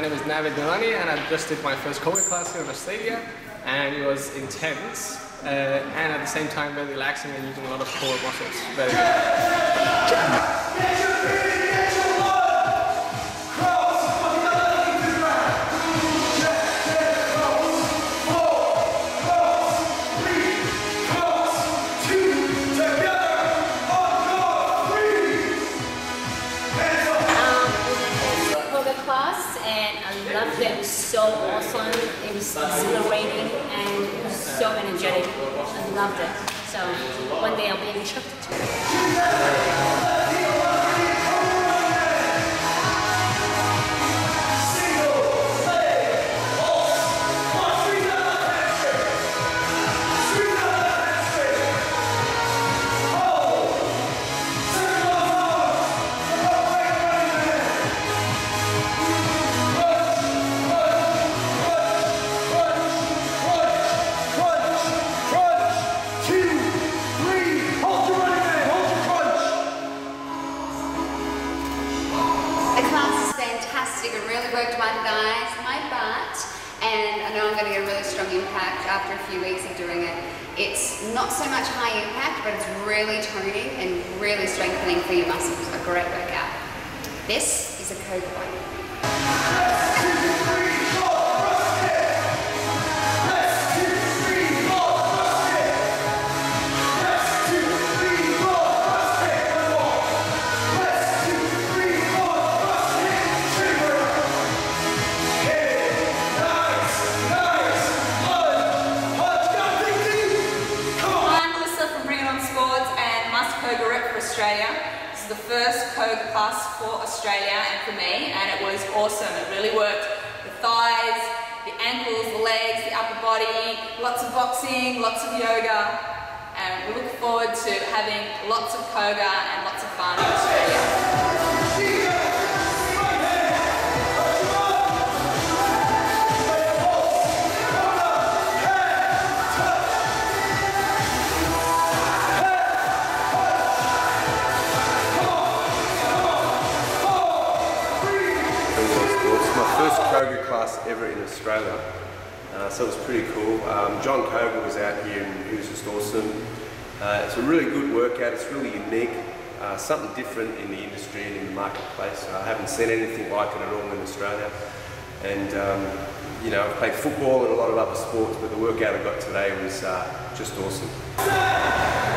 My name is Navid Nilani and I just did my first Koga class here in Australia and it was intense uh, and at the same time very relaxing and using a lot of core muscles. Very good. Loved it. It was so awesome. It was exhilarating and it was so energetic. I loved it. So one day I'll be an instructor going to get a really strong impact after a few weeks of doing it. It's not so much high impact, but it's really toning and really strengthening for your muscles. A great workout. This is a Koga Australia. Class for Australia and for me and it was awesome. It really worked the thighs, the ankles, the legs, the upper body, lots of boxing, lots of yoga and we look forward to having lots of Koga and lots of fun in Australia. Class ever in Australia. Uh, so it was pretty cool. Um, Jon Koga was out here and he was just awesome. Uh, it's a really good workout, it's really unique, uh, something different in the industry and in the marketplace. I haven't seen anything like it at all in Australia. And um, you know, I've played football and a lot of other sports, but the workout I got today was uh, just awesome.